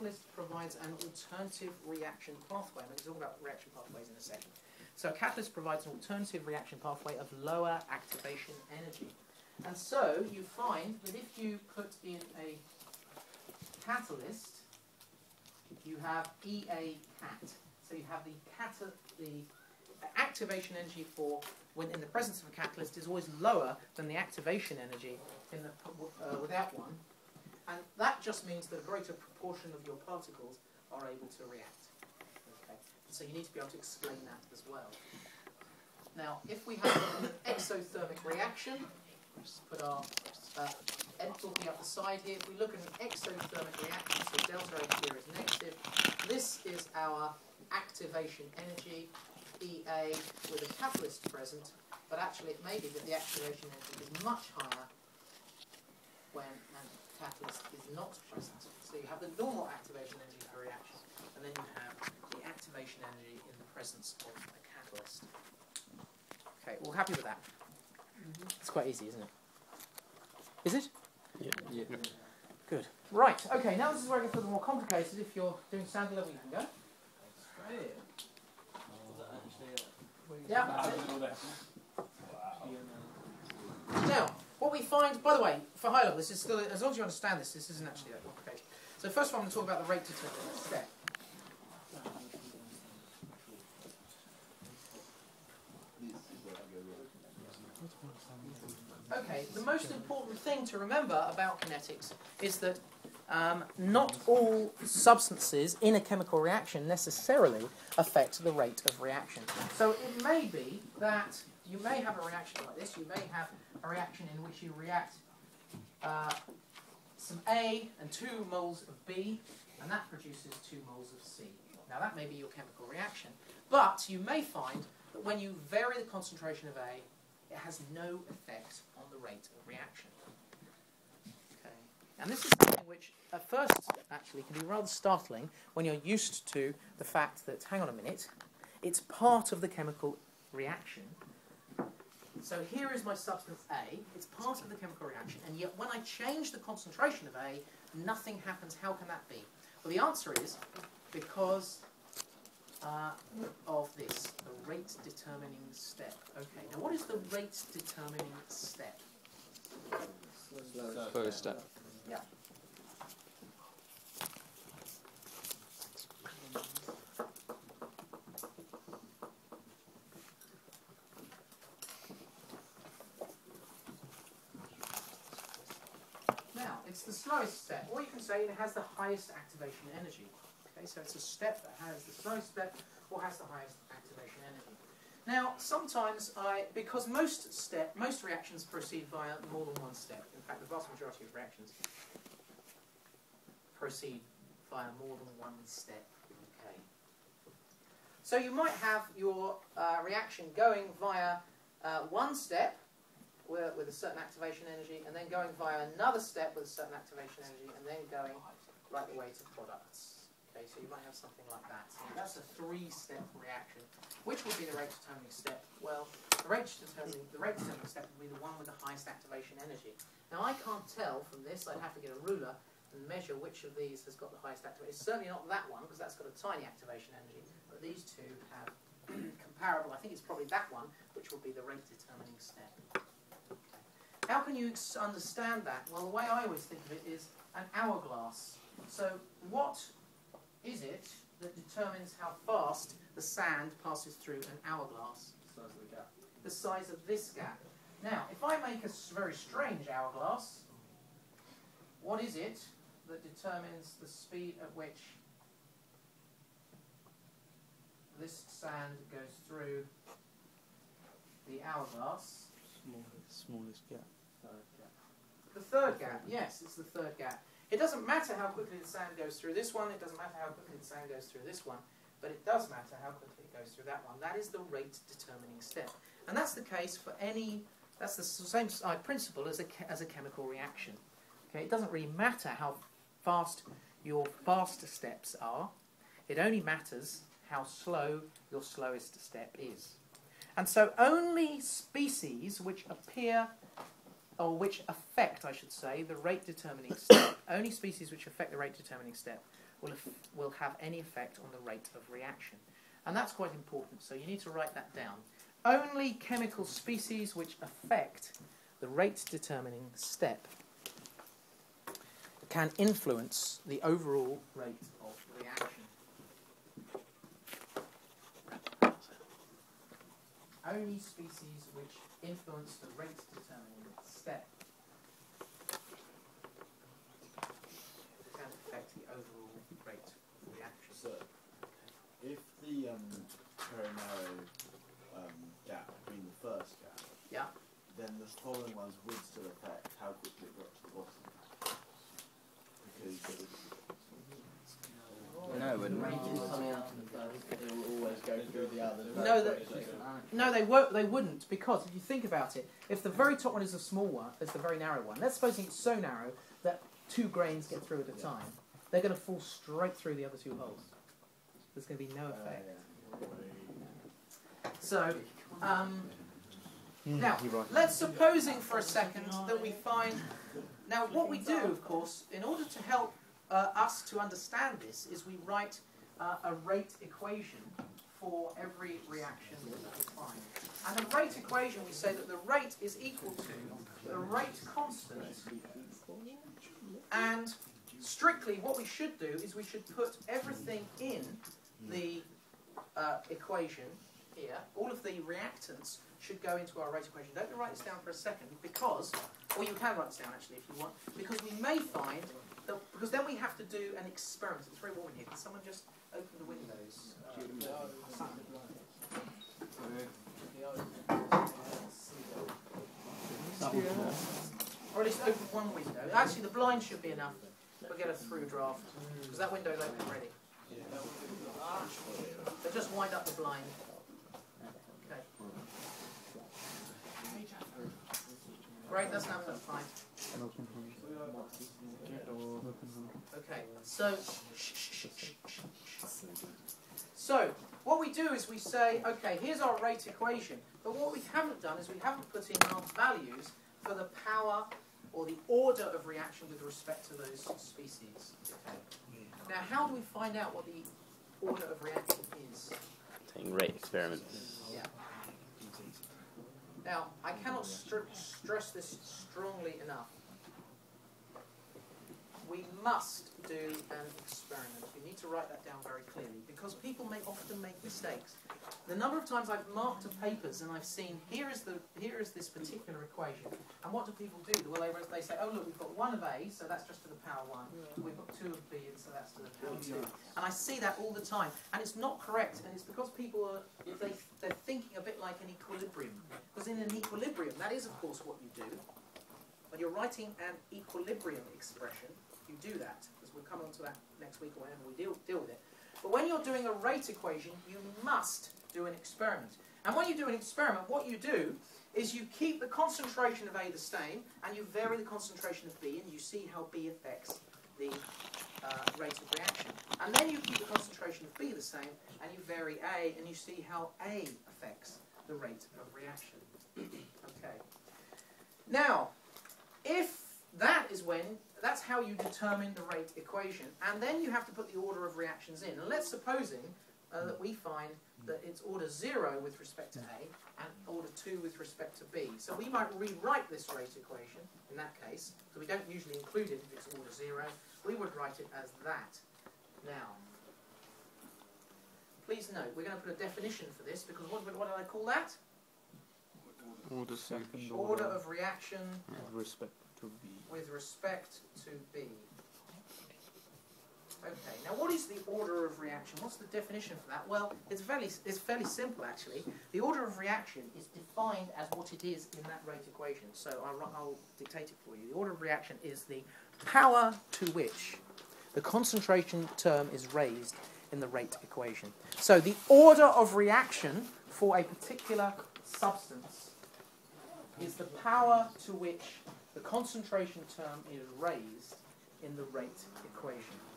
catalyst provides an alternative reaction pathway. I'm going to talk about reaction pathways in a second. So a catalyst provides an alternative reaction pathway of lower activation energy. And so you find that if you put in a catalyst, you have EA cat. So you have the cata- the activation energy for when in the presence of a catalyst is always lower than the activation energy in the, uh, without one. And that just means that a greater proportion of your particles are able to react. Okay. So you need to be able to explain that as well. Now, if we have an exothermic reaction, just put our uh, enthalpy up the side here. If we look at an exothermic reaction, so delta H here is negative, this is our activation energy, EA, with a catalyst present, but actually it may be that the activation energy is much higher when catalyst is not present. So you have the normal activation energy for reaction, and then you have the activation energy in the presence of a catalyst. Okay, all happy with that? Mm-hmm. It's quite easy, isn't it? Is it? Yeah. yeah. Good. Right, okay, now this is where it gets a little more complicated. If you're doing standard level, you can go. Yeah. Now, what we find, by the way, for high level, this is still, as long as you understand this, this isn't actually that complicated. So first of all, I'm going to talk about the rate determinant step. Okay, the most important thing to remember about kinetics is that um, not all substances in a chemical reaction necessarily affect the rate of reaction. So it may be that you may have a reaction like this. You may have a reaction in which you react uh, some A and 2 moles of B, and that produces 2 moles of C. Now that may be your chemical reaction. But you may find that when you vary the concentration of A, it has no effect on the rate of reaction. And this is something which at first actually can be rather startling when you're used to the fact that, hang on a minute, it's part of the chemical reaction. So here is my substance A, it's part of the chemical reaction, and yet when I change the concentration of A, nothing happens. How can that be? Well, the answer is because uh, of this, the rate determining step. Okay, now what is the rate determining step? First step. Yeah. Now, it's the slowest step, or you can say it has the highest activation energy. Okay, so it's a step that has the slowest step or has the highest activation energy. Now, sometimes I, because most step, most reactions proceed via more than one step. In fact, the vast majority of reactions proceed via more than one step. Okay. So you might have your uh, reaction going via uh, one step with, with a certain activation energy, and then going via another step with a certain activation energy, and then going right the way to products. Okay, so you might have something like that. So that's a three-step reaction. Which would be the rate determining step? Well, the rate determining the rate determining step would be the one with the highest activation energy. Now I can't tell from this. I'd have to get a ruler and measure which of these has got the highest activation. It's certainly not that one because that's got a tiny activation energy. But these two have comparable. I think it's probably that one, which will be the rate determining step. How can you understand that? Well, the way I always think of it is an hourglass. So what is it that determines how fast the sand passes through an hourglass? The Size of the gap. The size of this gap. Now, if I make a very strange hourglass, what is it that determines the speed at which this sand goes through the hourglass? Smallest, smallest gap. The third gap, yes, it's the third gap. It doesn't matter how quickly the sand goes through this one, it doesn't matter how quickly the sand goes through this one, but it does matter how quickly it goes through that one. That is the rate determining step. And that's the case for any, that's the same uh, principle as a, as a chemical reaction. Okay, it doesn't really matter how fast your fast steps are, it only matters how slow your slowest step is. And so only species which appear or which affect, I should say, the rate determining step, only species which affect the rate determining step will, will have any effect on the rate of reaction. And that's quite important, so you need to write that down. Only chemical species which affect the rate determining step can influence the overall rate of reaction. Only species which influence the rate determining step can affect the overall rate of reaction. So, if the um, very narrow um, gap being the first gap, Yeah. then the following ones would still affect how quickly it got to the bottom. Because No, it wouldn't. coming out in the first, it will always go through the. No, that- No, they won't. They wouldn't because if you think about it, if the very top one is a small one, it's the very narrow one. Let's suppose it's so narrow that two grains get through at a time. They're going to fall straight through the other two holes. There's going to be no effect. So, um, now let's supposing for a second that we find. Now, what we do, of course, in order to help uh, us to understand this, is we write uh, a rate equation for every reaction that we find. And the rate equation, we say that the rate is equal to the rate constant. And strictly, what we should do is we should put everything in the uh, equation here. All of the reactants should go into our rate equation. Don't write this down for a second because, or you can write this down actually if you want, because we may find that, because then we have to do an experiment. It's very warm in here. Can someone just open the windows? Or at least open one window. Actually, the blind should be enough. We'll get a through draft because that window's open already. So just wind up the blind. Okay. Great, that's enough, that's fine. Okay, so so what we do is we say, okay, here's our rate equation, but what we haven't done is we haven't put in our values for the power or the order of reaction with respect to those species. Okay. Now, how do we find out what the order of reaction is? Taking rate experiments. Yeah. Now, I cannot str- stress this strongly enough. We must do an experiment. You need to write that down very clearly because people may often make mistakes. The number of times I've marked up papers and I've seen here is the here is this particular equation, and what do people do? Well, they, they say, oh look, we've got one of A, so that's just to the power one. We've got two of B, and so that's to the power two. And I see that all the time, and it's not correct, and it's because people are they they're thinking a bit like an equilibrium. Because in an equilibrium, that is of course what you do. When you're writing an equilibrium expression, you do that, because we'll come on to that next week or whenever we deal, deal with it. But when you're doing a rate equation, you must do an experiment. And when you do an experiment, what you do is you keep the concentration of A the same, and you vary the concentration of B, and you see how B affects the uh, rate of reaction. And then you keep the concentration of B the same, and you vary A, and you see how A affects the rate of reaction. okay. Now, if that is when, that's how you determine the rate equation, and then you have to put the order of reactions in. And let's supposing uh, that we find that it's order 0 with respect to A and order 2 with respect to B. So we might rewrite this rate equation in that case, so we don't usually include it if it's order 0. We would write it as that. Now, please note, we're going to put a definition for this because what, what did I call that? Order second Order of reaction with respect to B. with respect to B. Okay, now what is the order of reaction? What's the definition for that? Well, it's fairly, it's fairly simple actually. The order of reaction is defined as what it is in that rate equation. So I'll, I'll dictate it for you. The order of reaction is the power to which the concentration term is raised in the rate equation. So the order of reaction for a particular substance is the power to which the concentration term is raised in the rate equation.